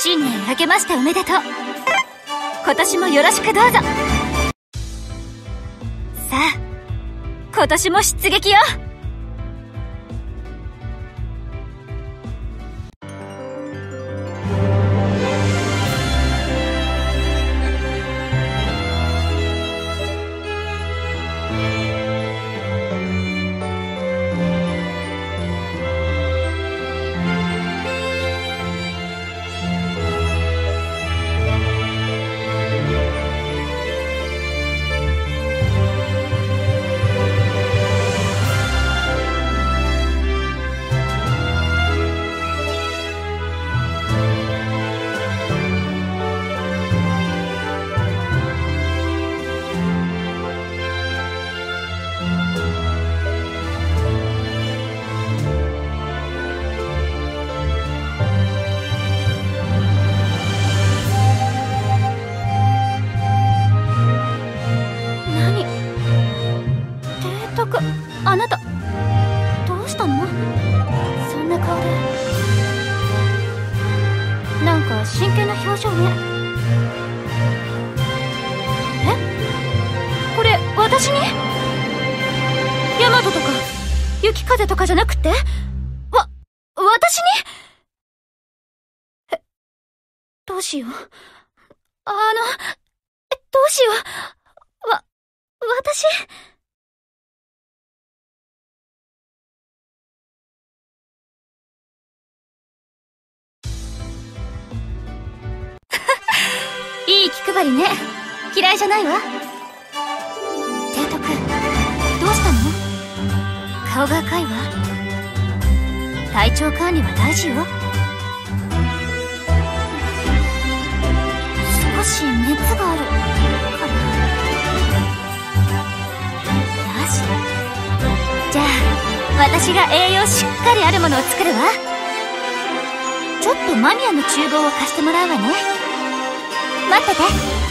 新年明けましておめでとう。今年もよろしくどうぞ。さあ今年も出撃よ。あなたどうしたの？そんな顔で。なんか真剣な表情ね。え？これ私に？ヤマトとか雪風とかじゃなくって？わ私に？えどうしよう。あのえどうしよう。わ、私？いい気配りね。嫌いじゃないわ。提督、どうしたの？顔が赤いわ。体調管理は大事よ。少し熱がある。よし。じゃあ、私が栄養しっかりあるものを作るわ。ちょっと間宮の厨房を貸してもらうわね。待ってて。